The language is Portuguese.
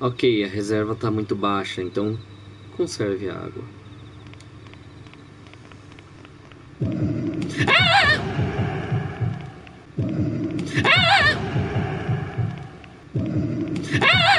Ok, a reserva está muito baixa, então conserve a água. Ah! Ah! Ah!